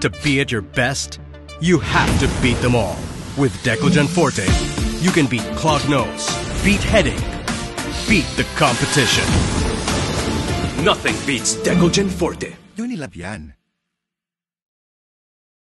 To be at your best, you have to beat them all. With Decolgen Forte, you can beat clogged nose, beat headache, beat the competition. Nothing beats Decolgen Forte. Unilab yan.